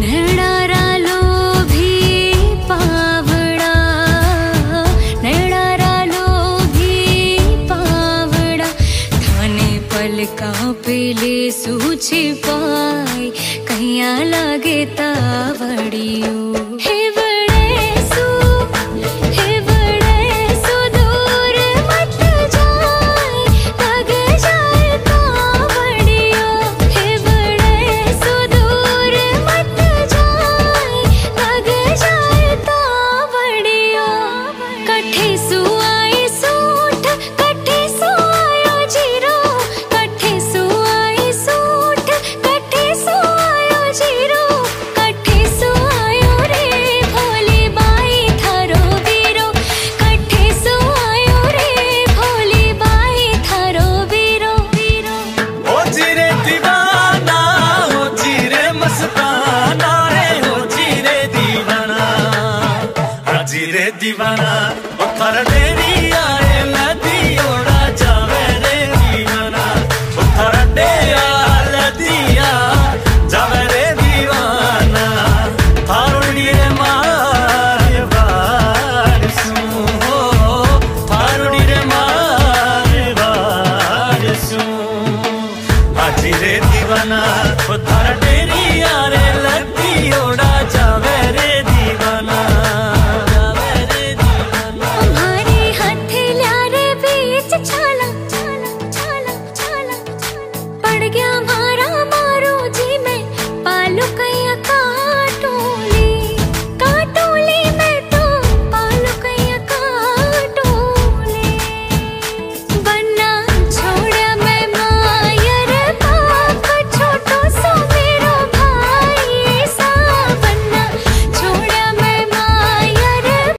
नैणारा लोभी पावड़ा नैणारा लोभी पावड़ा ਰੇ دیਵਾਨਾ ਉਹ ਖਰਦੇ ਨਹੀਂ ਆਏ ਨਦੀ ਓੜਾ ਜਾਵੇ ਰੇ دیਵਾਨਾ ਉਹ ਖਰਦੇ ਆ ਲਦੀਆ ਜਾਵੇ ਰੇ دیਵਾਨਾ ਥਾਰੁਣੀ ਰੇ ਮਾਰੇ ਵਾਰਸੂ ਹੋ ਥਾਰੁਣੀ ਰੇ ਮਾਰੇ ਵਾਰਸੂ ਅੱਜ ਰੇ دیਵਾਨਾ ਉਹ ਖਰਦੇ ਨਹੀਂ ਆਏ